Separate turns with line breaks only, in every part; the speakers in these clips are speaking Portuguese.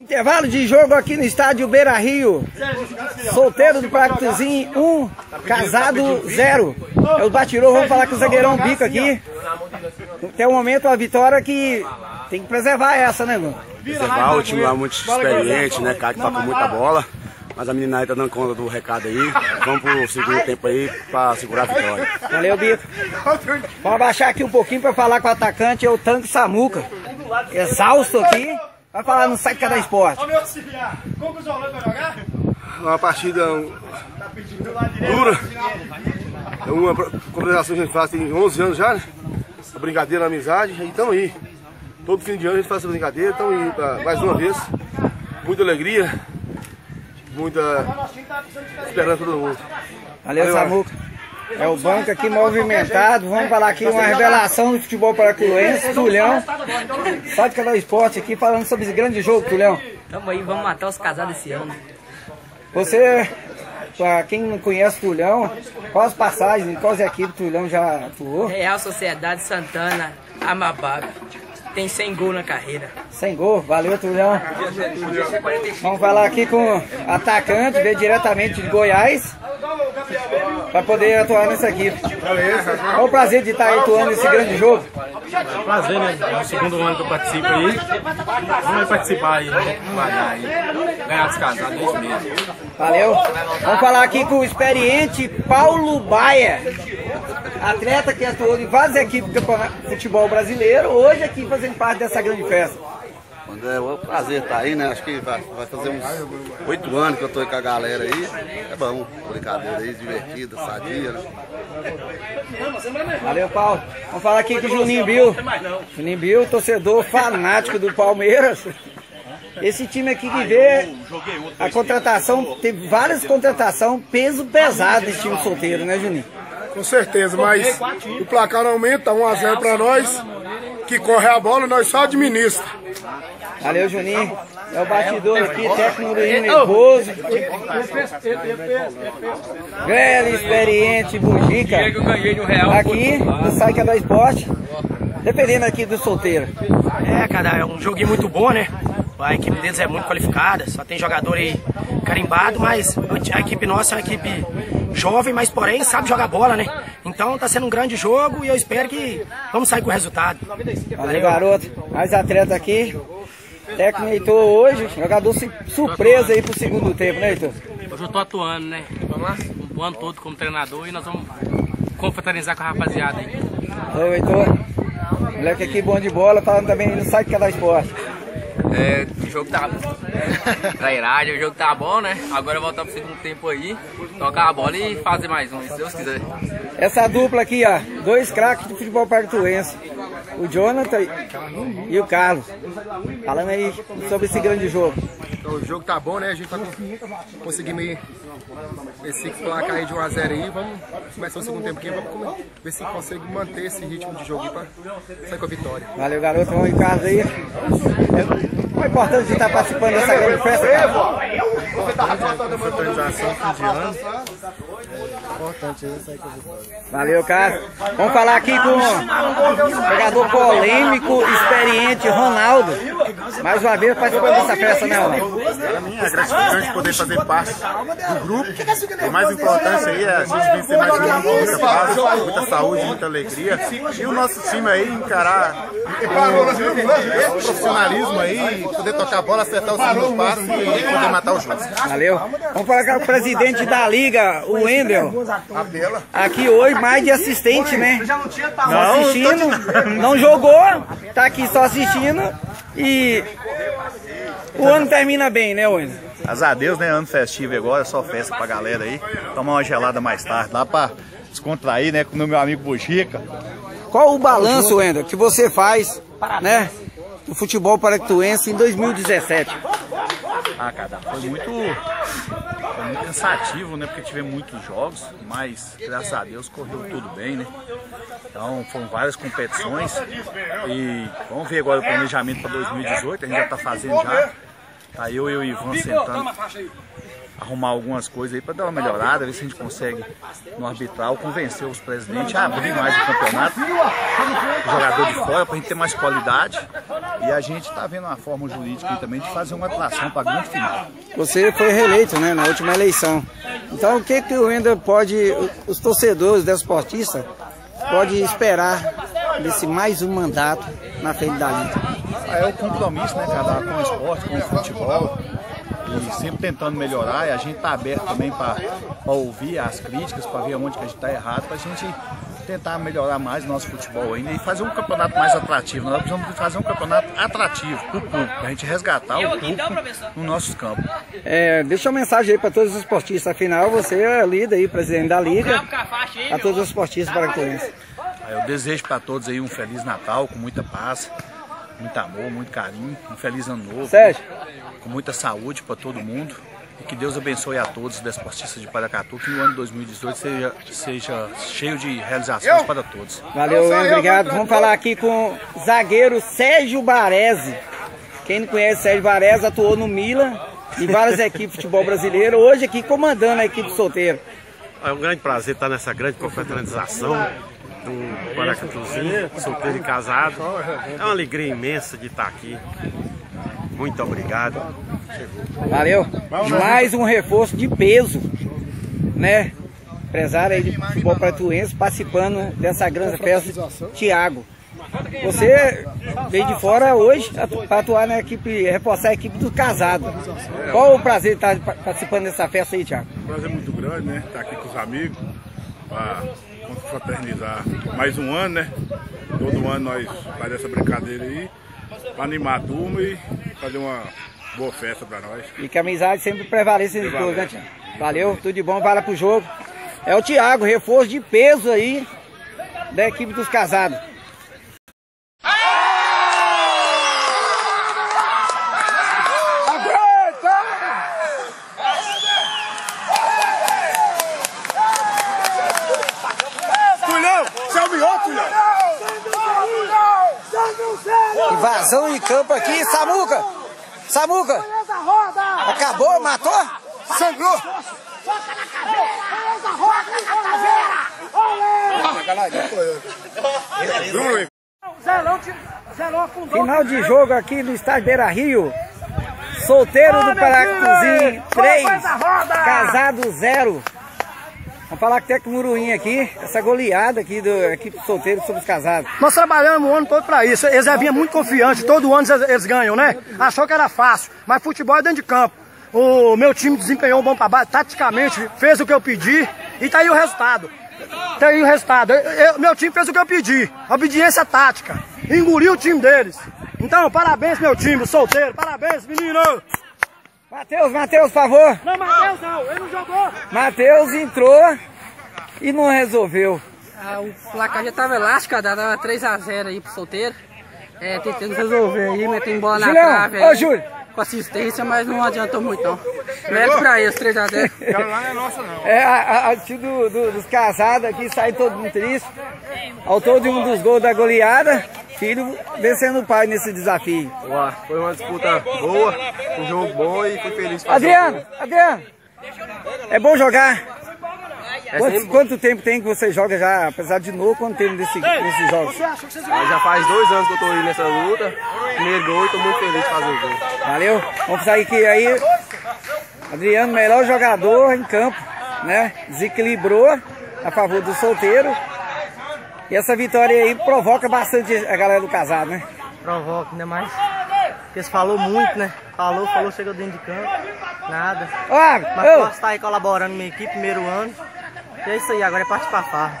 Intervalo de jogo aqui no estádio Beira Rio. Solteiro do Pactuzinho, 1, um, casado 0. É o Batirou, vamos falar com o zagueirão Bico aqui. Até o momento a vitória que tem que preservar essa, né, mano?
Preservar o time lá muito experiente, né, cara, que tá com muita bola. Mas a menina aí tá dando conta do recado aí. Vamos pro segundo tempo aí pra segurar a vitória.
Valeu, Bico. Vamos abaixar aqui um pouquinho pra falar com o atacante, é o Tanque Samuca. Exausto aqui. Vai falar no site Cada Esporte.
Como que o Zolão vai jogar?
Uma partida dura. É uma conversação que a gente faz tem 11 anos já, né? A brincadeira, a amizade. E estamos aí. Todo fim de ano a gente faz essa brincadeira. Estamos aí pra, mais uma vez. Muita alegria. Muita esperança para todo mundo.
Valeu, Valeu Samuca. É o banco aqui movimentado. Vamos falar aqui uma revelação do futebol paraquiluense, Tulhão. Só de cada esporte aqui falando sobre esse grande jogo, Tulhão.
Tamo aí, vamos matar os casados esse ano.
Você, pra quem não conhece o Tulhão, quais passagens, quais equipes o Tulhão já atuou?
Real Sociedade Santana, Amabaga. Tem 100 gols na carreira.
100 gols, valeu Tulhão. Vamos falar aqui com o atacante, veio diretamente de Goiás para poder atuar nessa equipe. É um prazer de estar atuando nesse grande jogo.
É um prazer, né? É o segundo ano que eu participo aí. Vamos participar aí, aí, ganhar os casados desde mesmo.
Valeu. Vamos falar aqui com o experiente Paulo Baia, atleta que atuou em várias equipes do futebol brasileiro, hoje aqui fazendo parte dessa grande festa.
É um prazer estar aí, né? Acho que vai, vai fazer uns oito anos que eu tô aí com a galera aí. É bom, brincadeira aí, divertida, sadia, né?
Valeu, Paulo. Vamos falar aqui com o Juninho Bill. Juninho Bill, torcedor fanático do Palmeiras. Esse time aqui que vê a contratação, teve várias contratações, peso pesado esse time solteiro, né, Juninho?
Com certeza, mas o placar aumenta, 1x0 para nós, que corre a bola, nós só administra.
Valeu, Juninho. É o batidor aqui, técnico do Rio Nervoso. Velho, experiente, bugica. Aqui, no site do esporte. Dependendo aqui do solteiro.
É, cara, é um joguinho muito bom, né? A equipe deles é muito qualificada, só tem jogador aí carimbado, mas a equipe nossa é uma equipe jovem, mas porém sabe jogar bola, né? Então tá sendo um grande jogo e eu espero que vamos sair com o resultado.
Valeu, garoto. Mais atleta aqui. Técnico Heitor hoje, jogador surpresa aí pro segundo tempo, né, Heitor?
Hoje eu tô atuando, né? Vamos lá? O ano todo como treinador e nós vamos confraternizar com a rapaziada aí.
Ô, Heitor. Moleque aqui bom de bola, falando também no site Cada Esporte.
É, o jogo tá trairagem, o jogo tá bom, né? Agora voltar pro segundo tempo aí, tocar a bola e fazer mais um, se Deus quiser.
Essa dupla aqui, ó, dois craques do futebol partuense. O Jonathan e o Carlos. Falando aí sobre esse grande jogo.
Então, o jogo tá bom, né? A gente tá conseguindo ir esse placar aí de 1x0 aí. Vamos começar o segundo tempo aqui. Vamos ver se consegue manter esse ritmo de jogo aí pra sair com a vitória.
Valeu, garoto. Vamos em casa aí. É importante de estar participando dessa grande festa.
Fraternização, fim de ano.
Importante aí Valeu, cara. Vamos falar aqui com o jogador polêmico, experiente, Ronaldo. Mais uma vez participando dessa festa, né, Ronaldo?
Para mim é gratificante poder fazer parte do grupo. O mais importante aí é a gente vencer mais um ano com muita paz, muita saúde, muita alegria. E o nosso time aí encarar com profissionalismo aí, poder tocar a bola, acertar o segundo passo e poder matar o jogo.
Valeu. Vamos falar com o presidente da liga, o Wendel. Aqui hoje, mais de assistente, né? Não assistindo, não jogou, tá aqui só assistindo e o ano termina bem, né, Wendel?
Graças a Deus, né? Ano festivo agora, só festa pra galera aí. Tomar uma gelada mais tarde lá pra descontrair, né? Com o meu amigo Bujica.
Qual o balanço, Wendel, que você faz, né? Do futebol paractuense em 2017?
Ah, cara, foi muito, foi muito cansativo, né? Porque tivemos muitos jogos, mas graças a Deus correu tudo bem, né? Então foram várias competições e vamos ver agora o planejamento para 2018, a gente já está fazendo já. Tá eu e o Ivan sentando arrumar algumas coisas aí para dar uma melhorada, ver se a gente consegue no arbitral convencer os presidentes a abrir mais o campeonato, o jogador de fora, para a gente ter mais qualidade. E a gente está vendo uma forma jurídica também de fazer uma atração para a grande final.
Você foi reeleito né, na última eleição. Então o que, que o ainda pode, os torcedores desportistas, pode esperar desse mais um mandato na frente da Liga?
É o compromisso, né, cara, com o esporte, com o futebol e sempre tentando melhorar. E a gente está aberto também para ouvir as críticas, para ver onde que a gente está errado, para a gente tentar melhorar mais o nosso futebol ainda e fazer um campeonato mais atrativo. Nós precisamos fazer um campeonato atrativo para o público, para a gente resgatar o público nos nossos campos.
É, deixa uma mensagem aí para todos os esportistas. Afinal, você é líder aí, presidente da Liga, a todos os esportistas paraquenses.
Eu desejo para todos aí um Feliz Natal, com muita paz, muito amor, muito carinho, um Feliz Ano Novo.
Sérgio
com muita saúde para todo mundo e que Deus abençoe a todos os desportistas de Paracatu, que o ano 2018 seja, seja cheio de realizações para todos.
Valeu, obrigado. Vamos falar aqui com o zagueiro Sérgio Baresi. Quem não conhece Sérgio Baresi atuou no Milan e várias equipes de futebol brasileiro, hoje aqui comandando a equipe solteira.
É um grande prazer estar nessa grande confraternização do Paracatuzinho, solteiro e casado. É uma alegria imensa de estar aqui muito obrigado.
Valeu. Mais um reforço de peso, né? Empresário aí de futebol pratuense participando dessa grande festa, Tiago. Você veio de fora hoje para atuar na equipe, reforçar a equipe do casado. Qual o prazer de estar participando dessa festa aí, Tiago?
Um prazer muito grande, né? Estar aqui com os amigos para fraternizar mais um ano, né? Todo ano nós fazemos essa brincadeira aí para animar a turma e fazer uma boa festa para nós.
E que a amizade sempre prevalece entre todos, né, Tiago? Valeu, tudo de bom, para pro jogo. É o Thiago, reforço de peso aí da equipe dos casados. Invasão em campo aqui, Samuca! Samuca! Acabou, matou? Sangrou! Final de jogo aqui no estádio Beira Rio. Solteiro do Paracatuzinho, 3. Casado, 0. Vamos falar com o Muruim aqui, essa goleada aqui do equipe solteiro sobre os casados.
Nós trabalhamos o ano todo pra isso. Eles já vinham muito confiantes, todo ano eles, ganham, né? Achou que era fácil, mas futebol é dentro de campo. O meu time desempenhou bom trabalho, taticamente, fez o que eu pedi e tá aí o resultado. Tá aí o resultado. Eu, eu, meu time fez o que eu pedi, obediência tática. Engoliu o time deles. Então, parabéns meu time, solteiro, parabéns menino!
Matheus, Matheus, por favor.
Não, Matheus não, ele não jogou.
Matheus entrou e não resolveu.
Ah, o placar já tava elástico, dava 3x0 aí pro solteiro. É, tentando resolver aí, metendo bola na trave aí. Ô, Júlio. Com assistência, mas não adiantou muito não. Mérito pra eles, 3x0.
Carolina é nossa não.
É, a, a, do, do, dos casados aqui sai todo mundo triste. Autor de um dos gols da goleada filho vencendo o pai nesse desafio.
Ué, foi uma disputa boa, um jogo bom e fui feliz com
Adriano, Adriano, é bom jogar. É quanto, quanto, tempo tem que você joga já, apesar de novo, quanto tempo nesse, nesses jogos?
Ah, já faz dois anos que eu tô aí nessa luta, primeiro gol e tô muito feliz de fazer o gol.
Valeu, vamos sair aqui aí, Adriano, melhor jogador em campo, né? Desequilibrou a favor do solteiro. E essa vitória aí provoca bastante a galera do casado, né?
Provoca, ainda mais. Porque você falou muito, né? Falou, falou, chegou dentro de campo. Nada.
Ah,
Mas eu... posso estar aí colaborando minha equipe, primeiro ano. E é isso aí, agora é parte pra farra.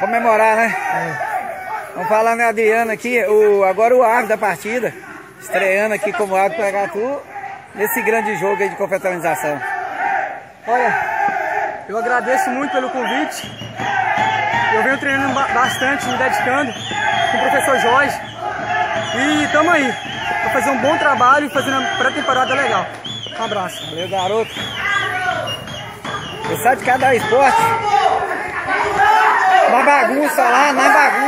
Comemorar, né? É. Vamos falar né, Adriano aqui, o, agora o árbitro da partida. Estreando aqui como árbitro para Gatu nesse grande jogo aí de confraternização.
Olha, eu agradeço muito pelo convite. Eu venho treinando bastante, me dedicando com o professor Jorge. E estamos aí, para fazer um bom trabalho e fazer uma pré-temporada legal. Um abraço.
Valeu, garoto. Você de cada esporte. Na bagunça lá, na bagunça.